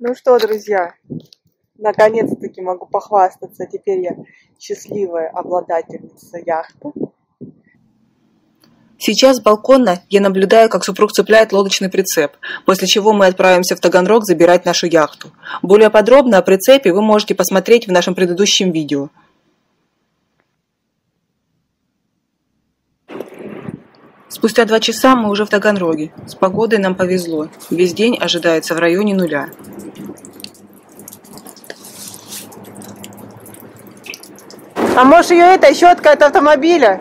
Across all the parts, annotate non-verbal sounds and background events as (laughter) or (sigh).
Ну что, друзья, наконец-таки могу похвастаться. Теперь я счастливая обладательница яхты. Сейчас с балкона я наблюдаю, как супруг цепляет лодочный прицеп, после чего мы отправимся в Таганрог забирать нашу яхту. Более подробно о прицепе вы можете посмотреть в нашем предыдущем видео. Спустя два часа мы уже в Таганроге. С погодой нам повезло. Весь день ожидается в районе нуля. А может ее это щетка от автомобиля?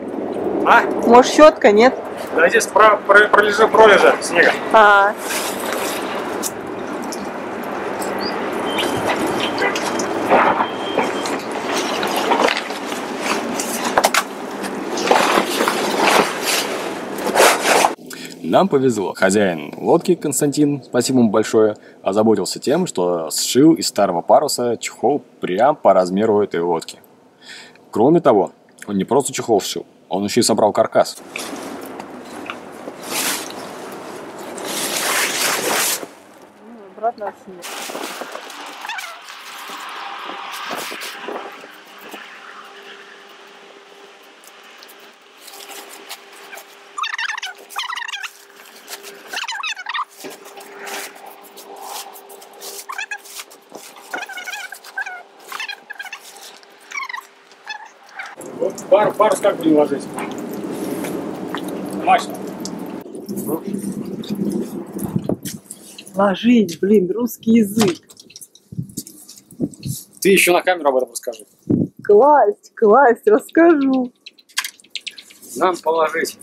А? Может щетка, нет? Да здесь про, про, пролежа, пролежа снега. А, Нам повезло. Хозяин лодки Константин, спасибо ему большое, озаботился тем, что сшил из старого паруса чехол прям по размеру этой лодки. Кроме того, он не просто чехол сшил, он еще и собрал каркас. обратно от пар, парус как будем ложить? Мачта. Ложить, блин, русский язык. Ты еще на камеру об этом расскажи. Класть, класть, расскажу. Нам положить.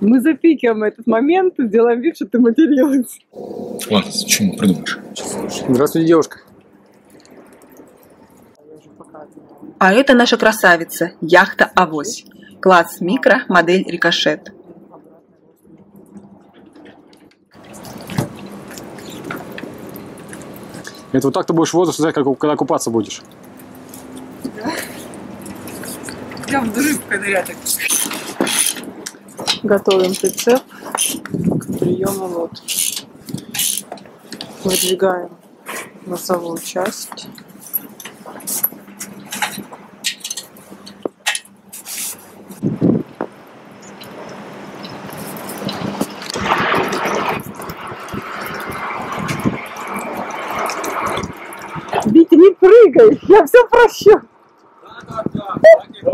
Мы запикиваем этот момент и сделаем вид, что ты материлась. Ладно, почему придумаешь? Здравствуйте, девушка. А это наша красавица, яхта «Авось». Класс микро, модель «Рикошет». Это вот так ты будешь воду ждать, как, когда купаться будешь. Я в рыбкой нырять. Готовим прицеп к приему лодки. Выдвигаем носовую часть. Витя, не прыгай, я все прощу. Ловите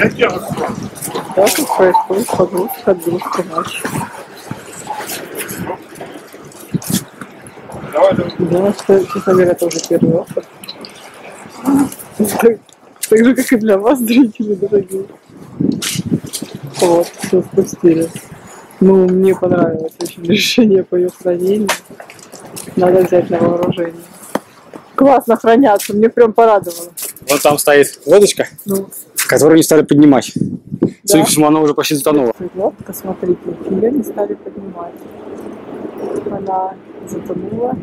Я делаю все. Да, тут происходит погрузка, отгрузка матча. Давай, давай. Думаю, что, честно говоря, это уже первый опыт. Так, так же, как и для вас, зрители дорогие. Вот, все спустили. Ну, мне понравилось очень решение по ее хранению. Надо взять на вооружение. Классно хранятся, мне прям порадовало. Вот там стоит лодочка, Ну, которую не стали поднимать. Да. Судя по всему, она уже почти затонула. лодка, смотрите, ее не стали поднимать. Она затонула.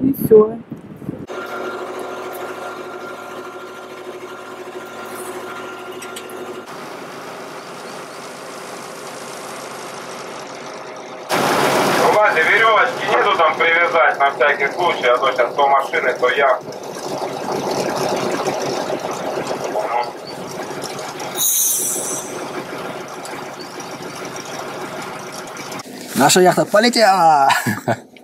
И все. Вася, веревочки нету там привязать на всякий случай, а то сейчас то машины, то я. Наша яхта полетела! (laughs)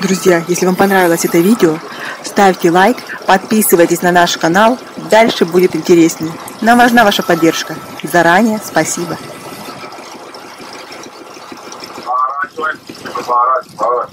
Друзья, если вам понравилось это видео, ставьте лайк, подписывайтесь на наш канал, дальше будет интереснее. Нам важна ваша поддержка. Заранее спасибо. Поворачивай, поворачивай,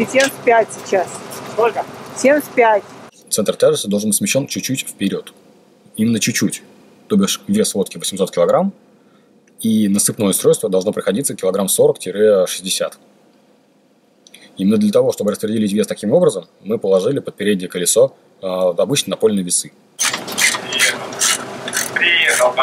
И 75 сейчас. Сколько? 75. Центр тяжести должен быть смещен чуть-чуть вперед. Именно чуть-чуть. То бишь вес лодки 800 килограмм, и насыпное устройство должно приходиться килограмм 40-60. Именно для того, чтобы распределить вес таким образом, мы положили под переднее колесо э, обычные напольные весы. Приехал. Приехал,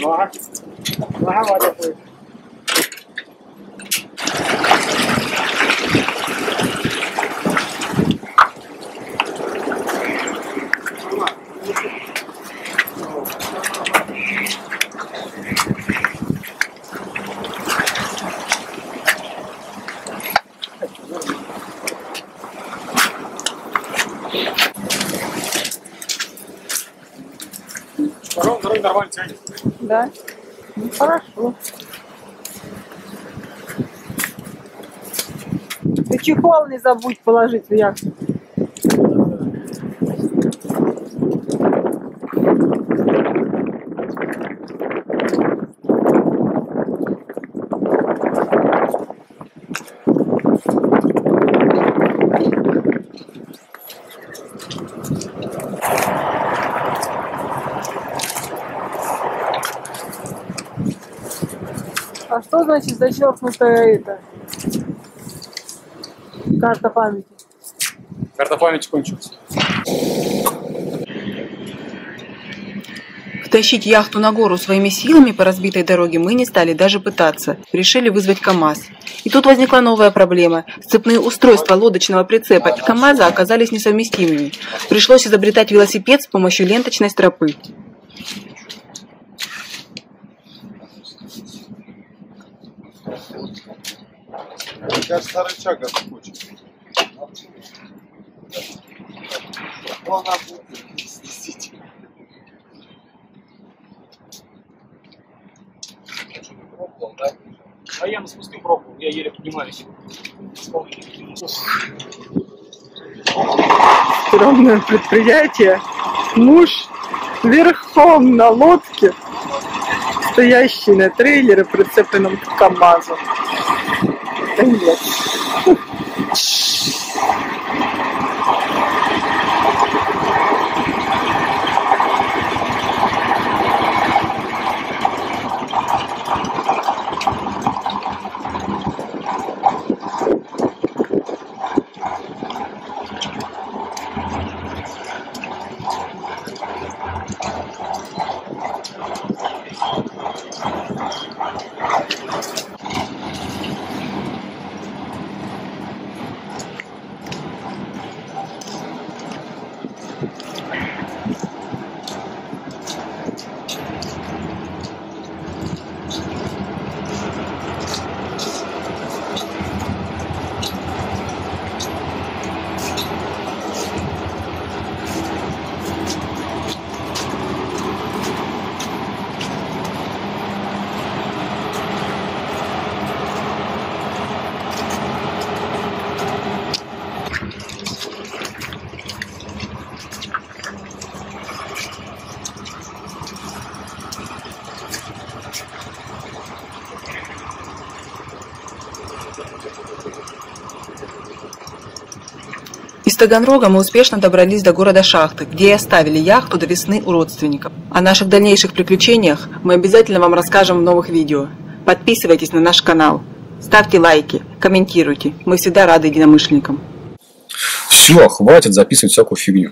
Нога. Нога вода будет. Второй, второй нормально тянет. Да. Ну, хорошо. Ты чехол не забудь положить в яхту. А что значит зачеркнутая это? Карта памяти. Карта памяти кончилась. Втащить яхту на гору своими силами по разбитой дороге мы не стали даже пытаться. Решили вызвать КАМАЗ. И тут возникла новая проблема. Сцепные устройства лодочного прицепа и КАМАЗа оказались несовместимыми. Пришлось изобретать велосипед с помощью ленточной стропы. Мне кажется, рычага хочет. Вон она будет снесите. Пробовал, да? А я на спуске пробовал, я еле поднимаюсь. Стрёмное предприятие. Муж верхом на лодке, стоящий на трейлере, прицепленном к КамАЗу. Конец. Из Таганрога мы успешно добрались до города Шахты, где и оставили яхту до весны у родственников. О наших дальнейших приключениях мы обязательно вам расскажем в новых видео. Подписывайтесь на наш канал, ставьте лайки, комментируйте. Мы всегда рады единомышленникам. Все, хватит записывать всякую фигню.